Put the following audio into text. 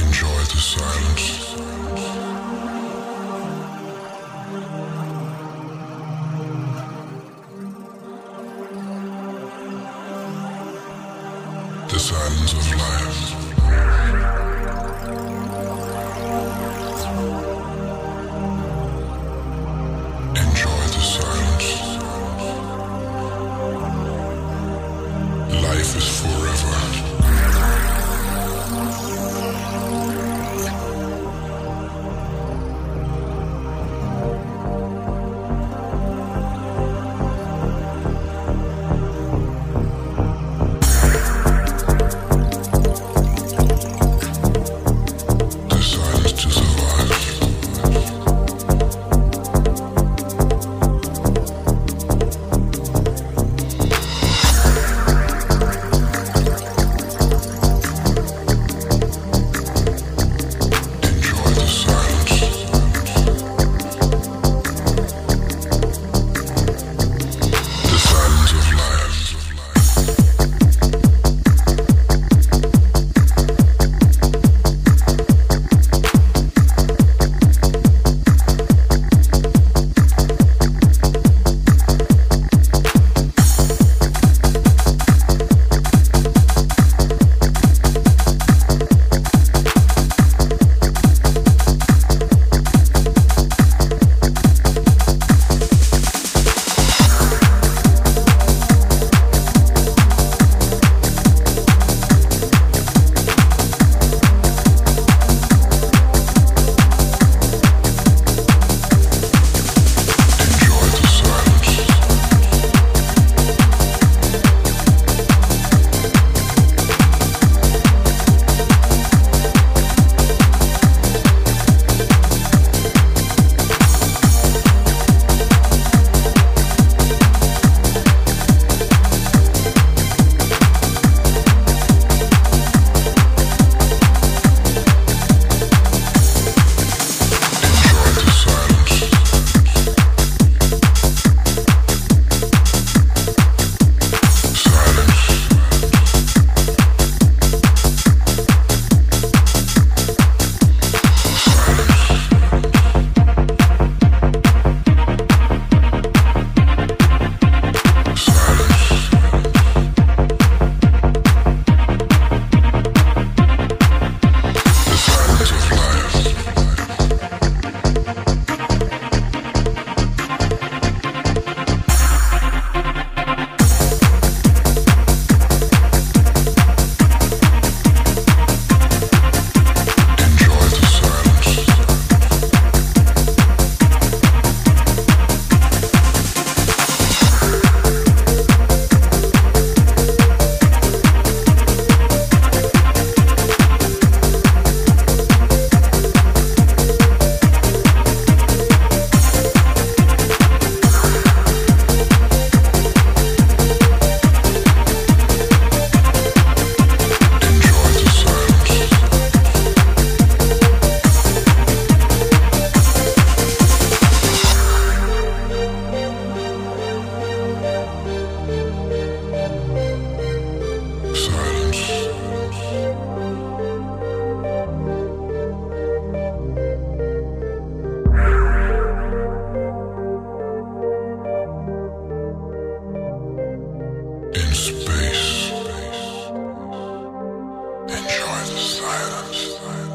Enjoy the silence. The silence of life. Enjoy the silence. Life is forever. silence.